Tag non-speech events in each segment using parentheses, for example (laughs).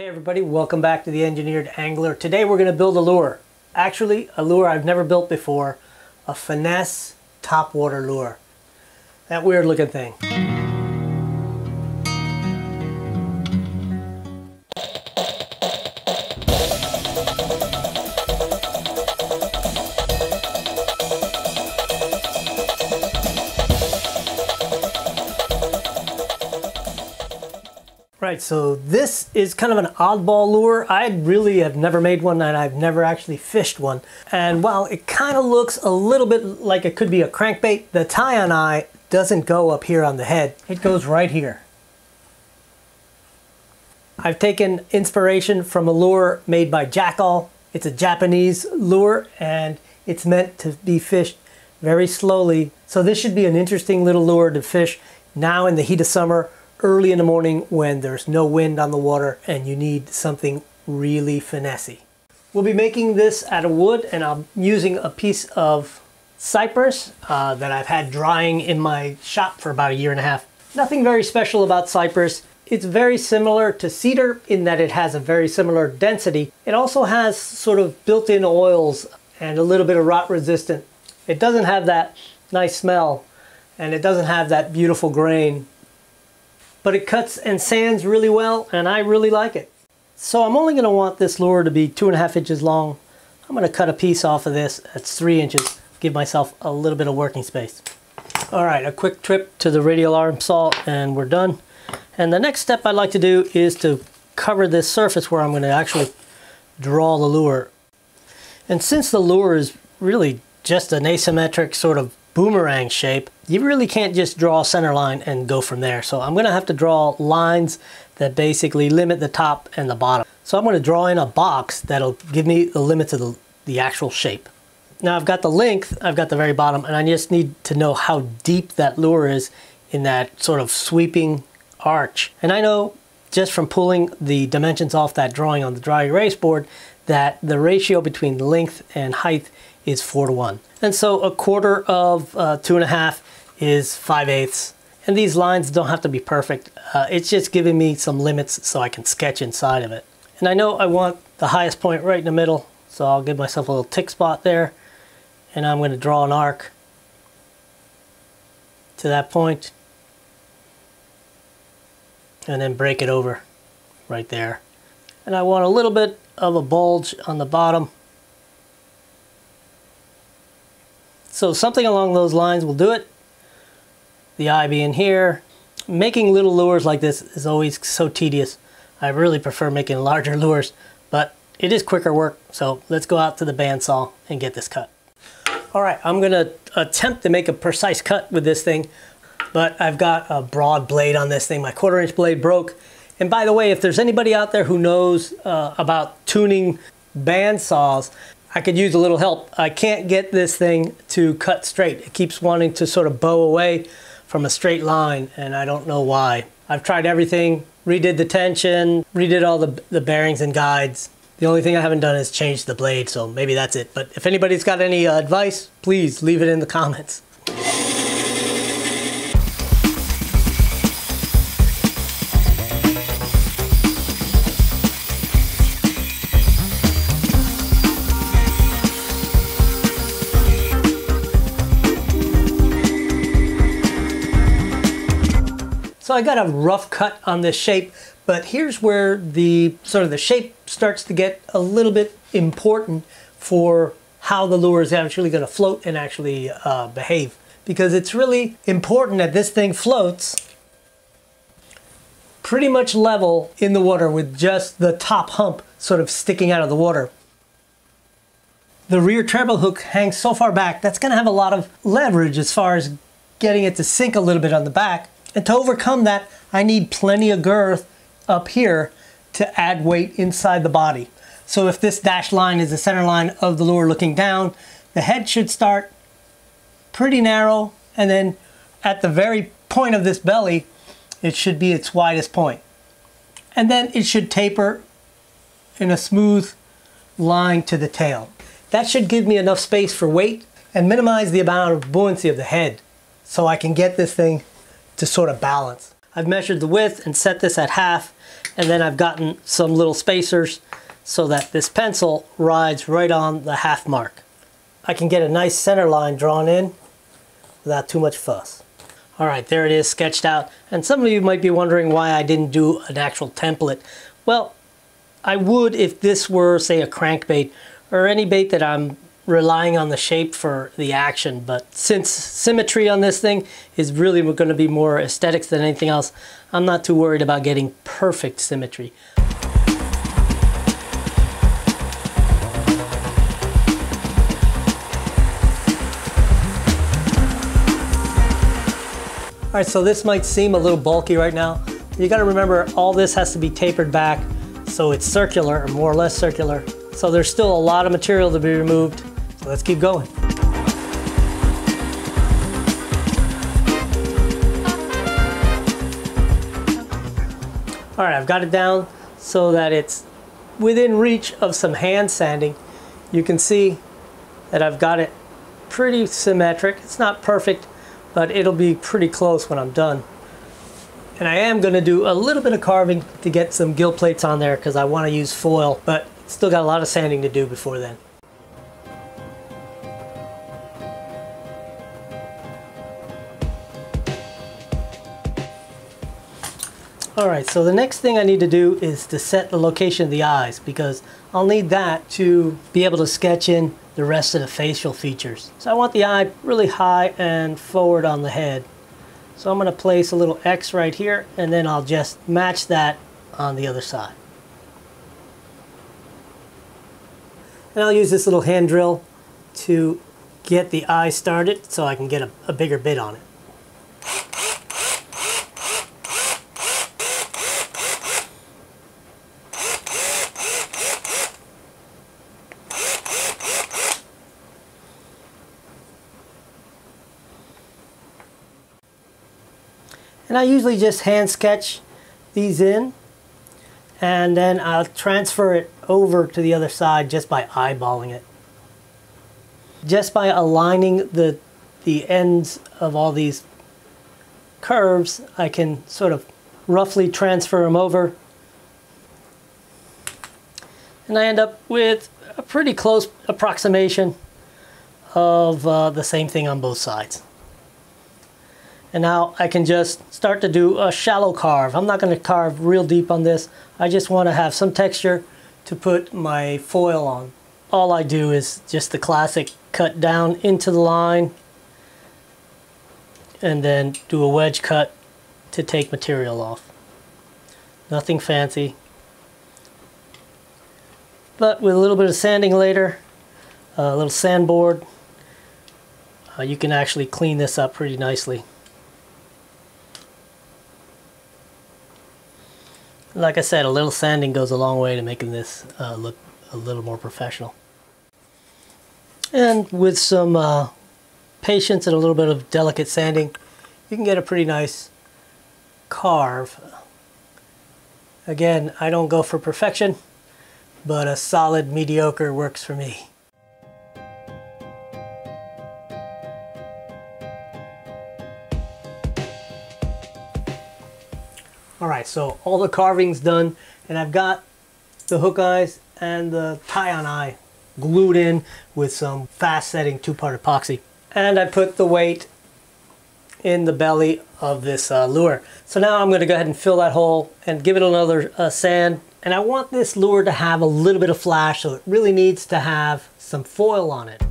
Hey everybody, welcome back to the Engineered Angler. Today we're going to build a lure. Actually, a lure I've never built before, a finesse topwater lure. That weird looking thing. Right, so this is kind of an oddball lure. I really have never made one and I've never actually fished one. And while it kind of looks a little bit like it could be a crankbait, the tie-on eye doesn't go up here on the head. It goes right here. I've taken inspiration from a lure made by Jackall. It's a Japanese lure and it's meant to be fished very slowly. So this should be an interesting little lure to fish now in the heat of summer early in the morning when there's no wind on the water and you need something really finessey. We'll be making this out of wood and I'm using a piece of cypress uh, that I've had drying in my shop for about a year and a half. Nothing very special about cypress. It's very similar to cedar in that it has a very similar density. It also has sort of built-in oils and a little bit of rot resistant. It doesn't have that nice smell and it doesn't have that beautiful grain but it cuts and sands really well and I really like it. So I'm only going to want this lure to be two and a half inches long. I'm going to cut a piece off of this that's three inches, give myself a little bit of working space. All right, a quick trip to the radial arm saw and we're done. And the next step I'd like to do is to cover this surface where I'm going to actually draw the lure. And since the lure is really just an asymmetric sort of boomerang shape, you really can't just draw a center line and go from there. So I'm gonna have to draw lines that basically limit the top and the bottom. So I'm gonna draw in a box that'll give me the limits of the, the actual shape. Now I've got the length, I've got the very bottom, and I just need to know how deep that lure is in that sort of sweeping arch. And I know just from pulling the dimensions off that drawing on the dry erase board that the ratio between length and height is four to one. And so a quarter of uh, two and a half is five eighths. And these lines don't have to be perfect. Uh, it's just giving me some limits so I can sketch inside of it. And I know I want the highest point right in the middle, so I'll give myself a little tick spot there. And I'm going to draw an arc to that point and then break it over right there. And I want a little bit of a bulge on the bottom So something along those lines will do it. The eye being here. Making little lures like this is always so tedious. I really prefer making larger (laughs) lures, but it is quicker work. So let's go out to the bandsaw and get this cut. All right, I'm gonna attempt to make a precise cut with this thing, but I've got a broad blade on this thing. My quarter inch blade broke. And by the way, if there's anybody out there who knows uh, about tuning bandsaws, I could use a little help. I can't get this thing to cut straight. It keeps wanting to sort of bow away from a straight line and I don't know why. I've tried everything, redid the tension, redid all the, the bearings and guides. The only thing I haven't done is change the blade, so maybe that's it. But if anybody's got any uh, advice, please leave it in the comments. So I got a rough cut on this shape, but here's where the sort of the shape starts to get a little bit important for how the lure is actually going to float and actually uh, behave. Because it's really important that this thing floats pretty much level in the water with just the top hump sort of sticking out of the water. The rear treble hook hangs so far back, that's going to have a lot of leverage as far as getting it to sink a little bit on the back. And to overcome that, I need plenty of girth up here to add weight inside the body. So if this dashed line is the center line of the lure looking down, the head should start pretty narrow and then at the very point of this belly, it should be its widest point. And then it should taper in a smooth line to the tail. That should give me enough space for weight and minimize the amount of buoyancy of the head so I can get this thing to sort of balance. I've measured the width and set this at half And then I've gotten some little spacers so that this pencil rides right on the half mark. I can get a nice center line drawn in without too much fuss. All right, there it is sketched out. And some of you might be wondering why I didn't do an actual template. Well, I would if this were, say, a crankbait or any bait that I'm relying on the shape for the action. But since symmetry on this thing is really going to be more aesthetics than anything else, I'm not too worried about getting perfect symmetry. All right, so this might seem a little bulky right now. You gotta remember all this has to be tapered back so it's circular, or more or less circular. So there's still a lot of material to be removed. Let's keep going. All right, I've got it down so that it's within reach of some hand sanding. You can see that I've got it pretty symmetric. It's not perfect, but it'll be pretty close when I'm done. And I am going to do a little bit of carving to get some gill plates on there because I want to use foil, but still got a lot of sanding to do before then. Alright, so the next thing I need to do is to set the location of the eyes because I'll need that to be able to sketch in the rest of the facial features. So I want the eye really high and forward on the head. So I'm going to place a little X right here and then I'll just match that on the other side. And I'll use this little hand drill to get the eye started so I can get a, a bigger bit on it. And I usually just hand sketch these in and then I'll transfer it over to the other side just by eyeballing it. Just by aligning the, the ends of all these curves, I can sort of roughly transfer them over. And I end up with a pretty close approximation of uh, the same thing on both sides. And now I can just start to do a shallow carve. I'm not going to carve real deep on this. I just want to have some texture to put my foil on. All I do is just the classic cut down into the line and then do a wedge cut to take material off. Nothing fancy. But with a little bit of sanding later, a little sandboard, uh, you can actually clean this up pretty nicely. Like I said, a little sanding goes a long way to making this uh, look a little more professional. And with some uh, patience and a little bit of delicate sanding, you can get a pretty nice carve. Again, I don't go for perfection, but a solid mediocre works for me. So all the carving's done and I've got the hook eyes and the tie-on eye glued in with some fast setting two-part epoxy. And I put the weight in the belly of this uh, lure. So now I'm gonna go ahead and fill that hole and give it another uh, sand. And I want this lure to have a little bit of flash, so it really needs to have some foil on it.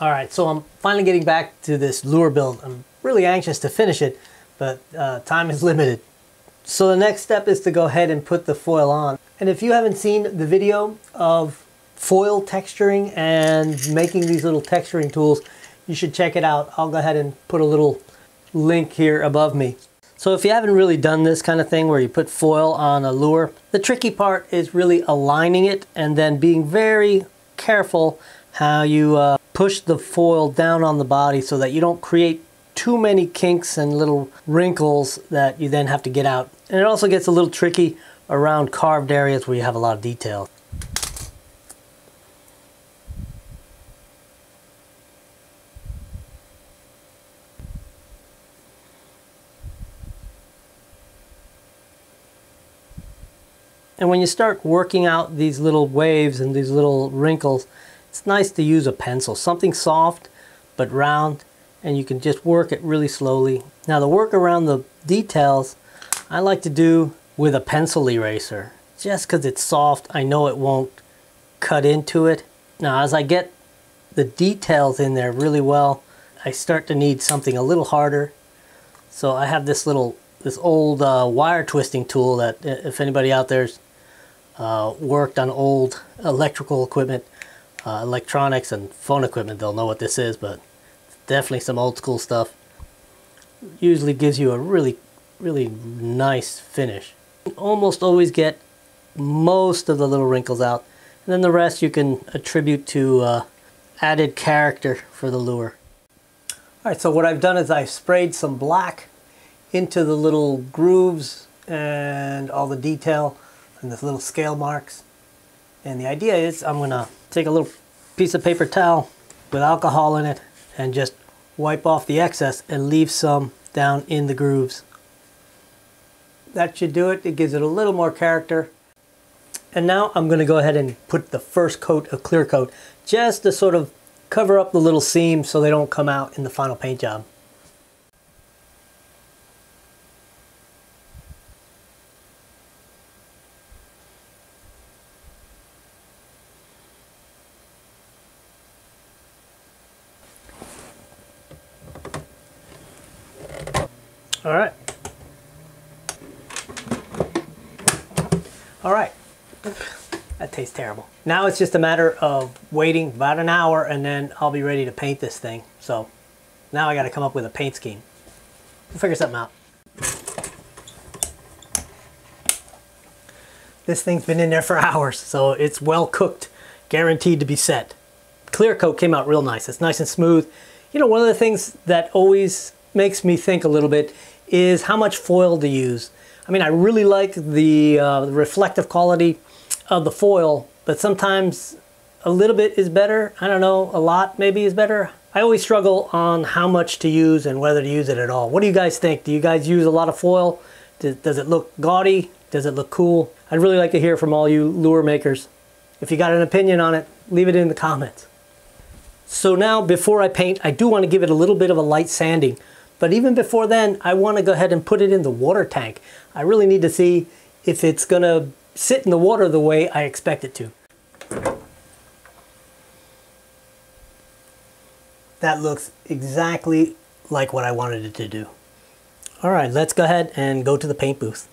All right, so I'm finally getting back to this lure build. I'm really anxious to finish it, but uh, time is (laughs) limited. So the next step is to go ahead and put the foil on. And if you haven't seen the video of foil texturing and making these little texturing tools, you should check it out. I'll go ahead and put a little link here above me. So if you haven't really done this kind of thing where you put foil on a lure, the tricky part is really aligning it and then being very careful how you uh, push the foil down on the body so that you don't create too many kinks and little wrinkles that you then have to get out. And it also gets a little tricky around carved areas where you have a lot of detail. And when you start working out these little waves and these little wrinkles, it's nice to use a pencil, something soft but round, and you can just work it really slowly. Now the work around the details, I like to do with a pencil eraser. Just because it's soft, I know it won't cut into it. Now as I get the details in there really well, I start to need something a little harder. So I have this little, this old uh, wire twisting tool that if anybody out there's uh, worked on old electrical equipment, uh, electronics and phone equipment, they'll know what this is, but definitely some old school stuff. Usually gives you a really, really nice finish. You almost always get most of the little wrinkles out, and then the rest you can attribute to uh, added character for the lure. All right, so what I've done is I've sprayed some black into the little grooves and all the detail and the little scale marks. And the idea is I'm gonna take a little piece of paper towel with alcohol in it and just wipe off the excess and leave some down in the grooves. That should do it. It gives it a little more character. And now I'm going to go ahead and put the first coat of clear coat just to sort of cover up the little seams so they don't come out in the final paint job. All right. All right. That tastes terrible. Now it's just a matter of waiting about an hour and then I'll be ready to paint this thing. So now I got to come up with a paint scheme. We'll figure something out. This thing's been in there for (laughs) hours, so it's well cooked, guaranteed to be set. Clear coat came out real nice. It's nice and smooth. You know, one of the things that always makes me think a little bit is how much foil to use. I mean, I really like the, uh, reflective quality of the foil, but sometimes a little bit is better. I don't know, a lot maybe is better. I always struggle on how much to use and whether to use it at all. What do you guys think? Do you guys use a lot of foil? Does it look gaudy? Does it look cool? I'd really like to hear from all you lure makers. If you got an opinion on it, leave it in the comments. So now, before I paint, I do want to give it a little bit of a light sanding. But even before then, I want to go ahead and put it in the water tank. I really need to see if it's going to sit in the water the way I expect it to. That looks exactly like what I wanted it to do. All right, let's go ahead and go to the paint booth.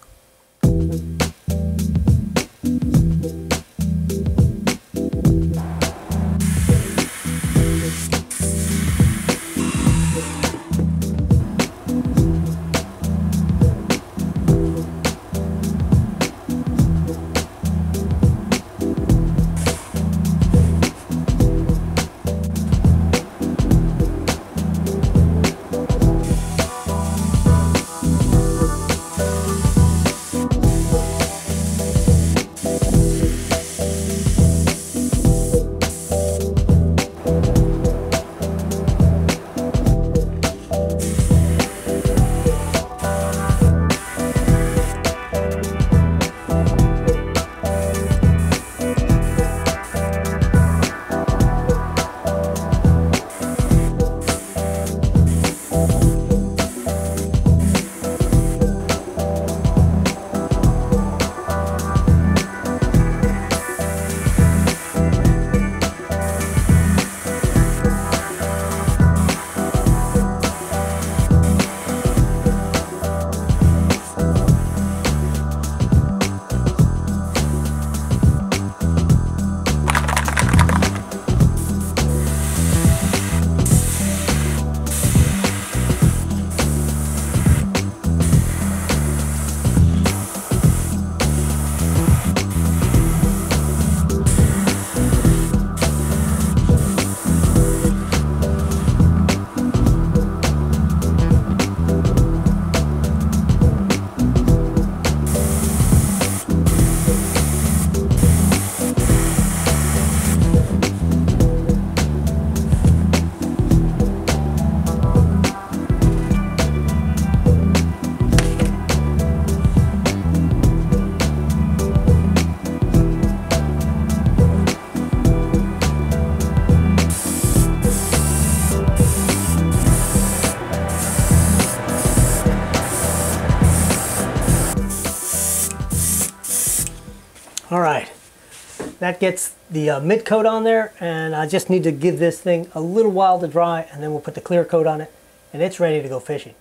That gets the uh, mid coat on there and I just need to give this thing a little while to dry and then we'll put the clear coat on it and it's ready to go fishing.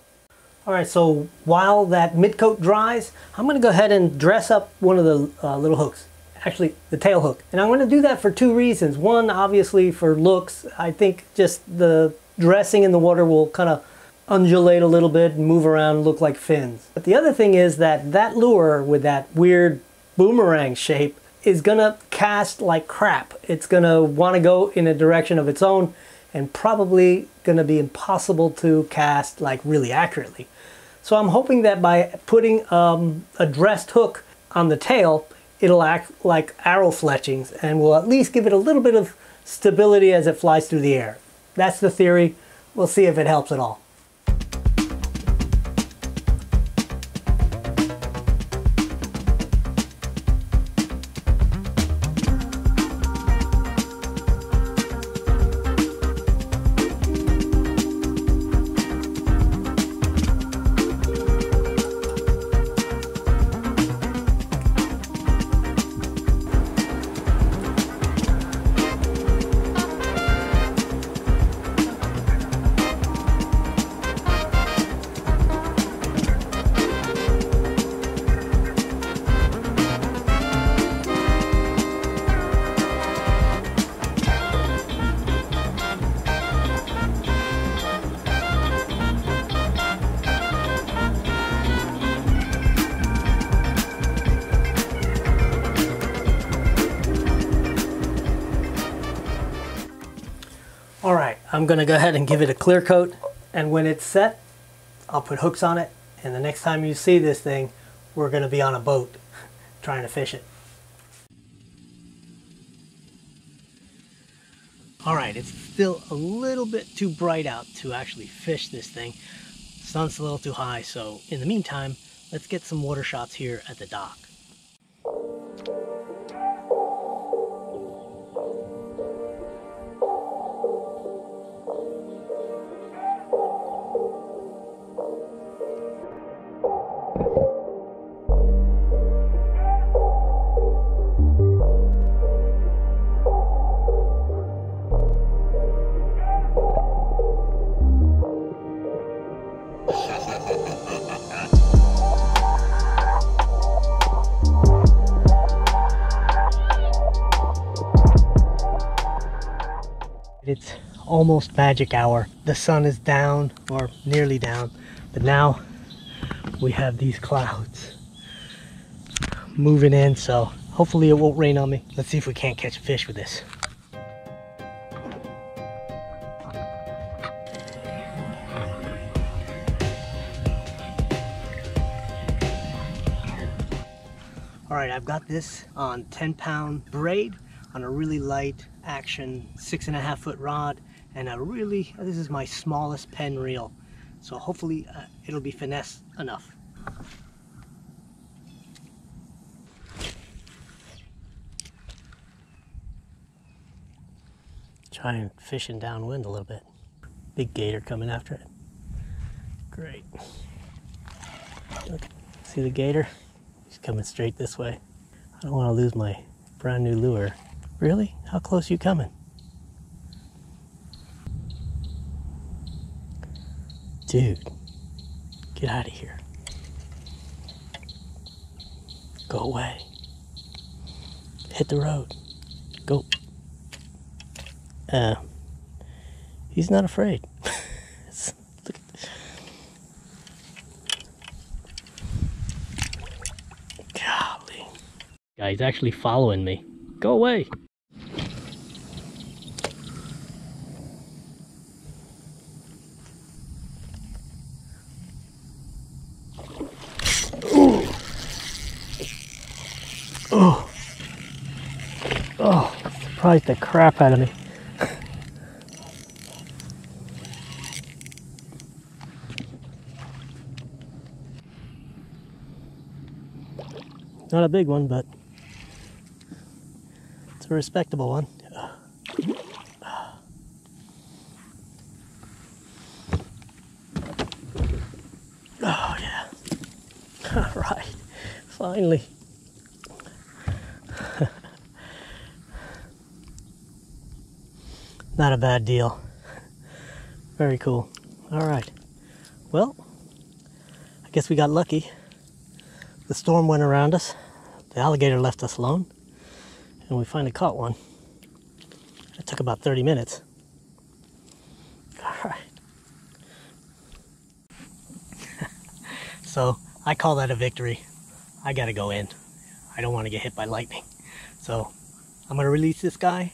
All right, so while that mid coat dries, I'm gonna go ahead and dress up one of the uh, little hooks, actually the tail hook. And I'm gonna do that for two reasons. One, obviously for looks, I think just the dressing in the water will kind of undulate a little bit and move around look like fins. But the other thing is that that lure with that weird boomerang shape is gonna cast like crap. It's gonna wanna go in a direction of its own and probably gonna be impossible to cast like really accurately. So I'm hoping that by putting um, a dressed hook on the tail, it'll act like arrow fletchings and will at least give it a little bit of stability as it flies through the air. That's the theory. We'll see if it helps at all. All right, I'm gonna go ahead and give it a clear coat and when it's set, I'll put hooks on it and the next time you see this thing, we're gonna be on a boat (laughs) trying to fish it. All right, it's still a little bit too bright out to actually fish this thing. Sun's a little too high, so in the meantime, let's get some water shots here at the dock. Almost magic hour. The sun is down or nearly down, but now we have these clouds moving in, so hopefully it won't rain on me. Let's see if we can't catch a fish with this. All right, I've got this on 10 pound braid on a really light action six and a half foot rod and a really, this is my smallest Penn reel. So hopefully uh, it'll be finesse enough. Trying fishing downwind a little bit. Big gator coming after it. Great. Look, see the gator? He's coming straight this way. I don't want to lose my brand new lure. Really? How close you coming? Dude, get out of here. Go away. Hit the road. Go. Uh, he's not afraid. (laughs) Look Golly. He's actually following me. Go away. Oh. Oh, surprised the crap out of me. Not a big one, but it's a respectable one. (sighs) Oh yeah. (laughs) All right. Finally. A bad deal. Very cool. All right. Well, I guess we got lucky. The storm went around us. The alligator left us alone. And we finally caught one. It took about 30 minutes. All right. (laughs) so I call that a victory. I gotta go in. I don't want to get hit by lightning. So I'm gonna release this guy